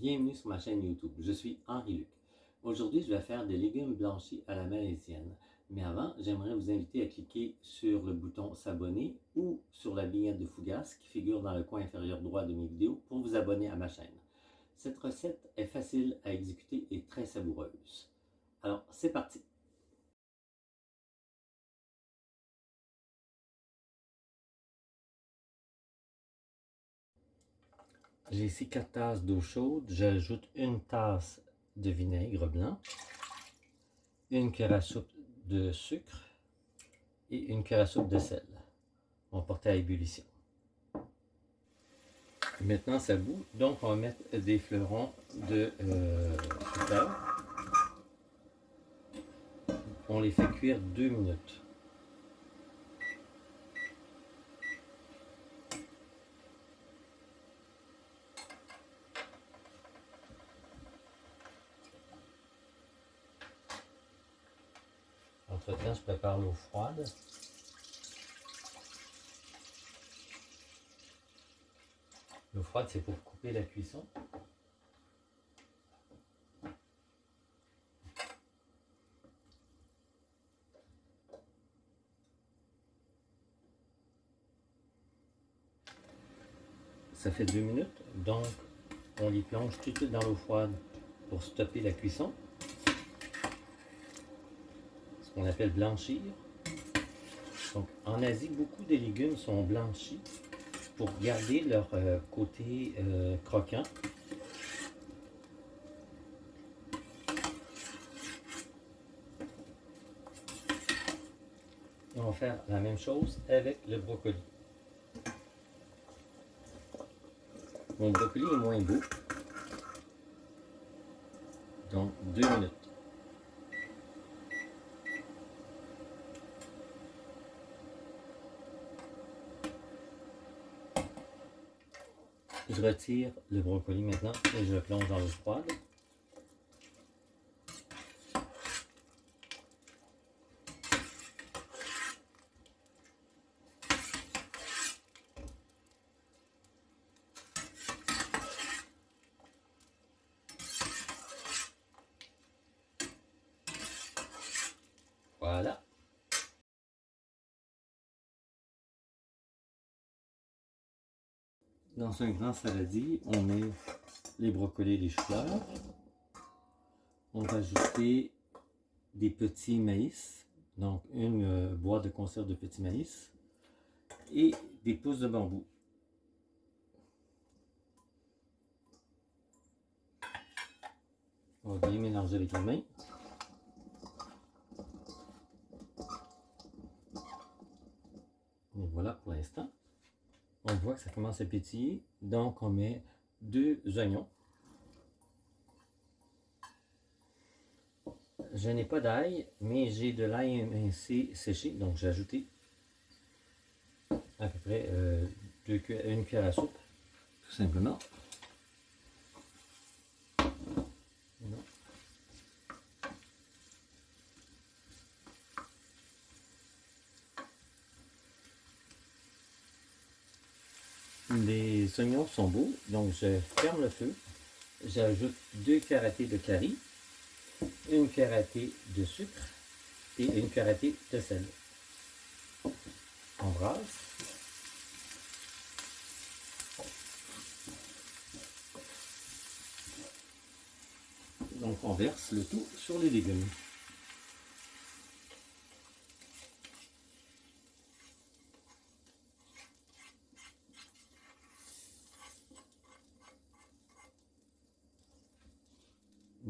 Bienvenue sur ma chaîne YouTube. Je suis Henri Luc. Aujourd'hui, je vais faire des légumes blanchis à la malaisienne. Mais avant, j'aimerais vous inviter à cliquer sur le bouton s'abonner ou sur la vignette de Fougas qui figure dans le coin inférieur droit de mes vidéos pour vous abonner à ma chaîne. Cette recette est facile à exécuter et très savoureuse. Alors, c'est parti! J'ai ici 4 tasses d'eau chaude. J'ajoute une tasse de vinaigre blanc, une cuillère à soupe de sucre et une cuillère à soupe de sel. On va porter à ébullition. Maintenant, ça bout. Donc, on va mettre des fleurons de euh, On les fait cuire deux minutes. Entre-temps, je prépare l'eau froide. L'eau froide, c'est pour couper la cuisson. Ça fait deux minutes, donc on les plonge tout de suite dans l'eau froide pour stopper la cuisson appelle blanchir. Donc, en Asie, beaucoup de légumes sont blanchis pour garder leur euh, côté euh, croquant. on va faire la même chose avec le brocoli. Mon brocoli est moins beau. Donc, deux minutes. Je retire le brocoli maintenant et je plonge dans l'eau froide. Voilà. Dans un grand saladier, on met les brocolis et les choux-fleurs. On va ajouter des petits maïs, donc une euh, boîte de conserve de petits maïs et des pousses de bambou. On va bien mélanger avec les mains. Et voilà pour l'instant on voit que ça commence à pétiller. Donc, on met deux oignons. Je n'ai pas d'ail, mais j'ai de l'ail émincé séché. Donc, j'ai ajouté à peu près euh, une cuillère à soupe, tout simplement. Les oignons sont beaux, donc je ferme le feu. J'ajoute deux karatés de curry, une karatée de sucre et une karatée de sel. On brasse. Donc on verse le tout sur les légumes.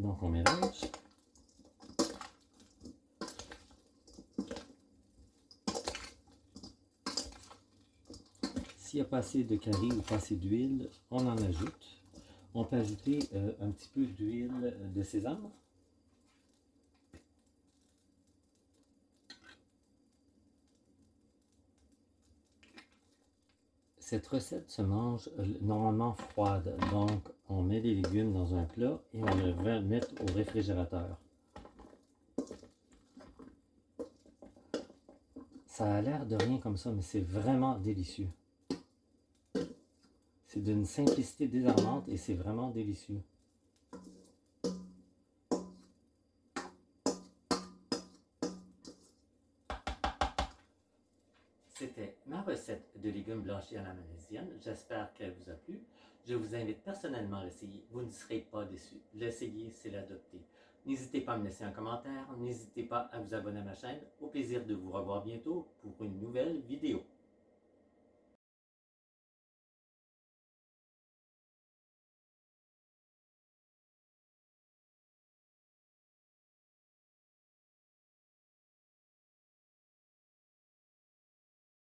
Donc on mélange. S'il n'y a pas assez de curry ou pas assez d'huile, on en ajoute. On peut ajouter euh, un petit peu d'huile de sésame. Cette recette se mange euh, normalement froide, donc on met les légumes dans un plat et on les va mettre au réfrigérateur. Ça a l'air de rien comme ça, mais c'est vraiment délicieux. C'est d'une simplicité désarmante et c'est vraiment délicieux. C'était ma recette de légumes blanchis à la malaisienne. J'espère qu'elle vous a plu. Je vous invite personnellement à l'essayer. Vous ne serez pas déçus. L'essayer, c'est l'adopter. N'hésitez pas à me laisser un commentaire. N'hésitez pas à vous abonner à ma chaîne. Au plaisir de vous revoir bientôt pour une nouvelle vidéo.